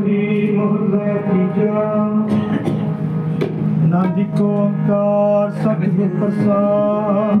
Господи, молитвя, ਨਾਨਕ ਓੰਕਾਰ ਸਤਿਗੁਰ ਪ੍ਰਸਾਦ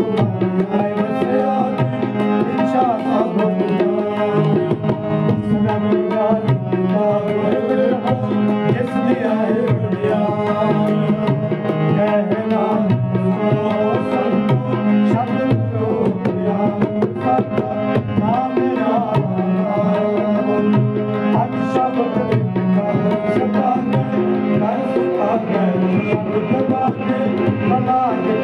Come on,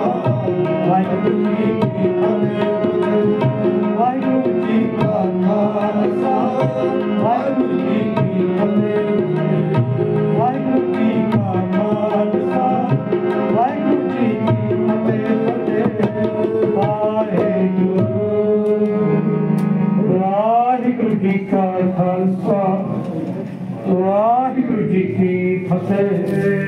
Waheguru ji ਕੀ ਫਤਿਹ ਵਾਹਿਗੁਰੂ ਜੀ ਕਾ ਖਾਲਸਾ ਵਾਹਿਗੁਰੂ ਜੀ ਕੀ ਫਤਿਹ ਵਾਹਿਗੁਰੂ ਜੀ ਕਾ ਖਾਲਸਾ ਵਾਹਿਗੁਰੂ ਜੀ ਕੀ ਫਤਿਹ ਵਾਹਿਗੁਰੂ ਵਾਹਿਗੁਰੂ ਜੀ ਕਾ ਖਾਲਸਾ, ਵਾਹਿਗੁਰੂ ਜੀ ਕੀ ਫਤਿਹ।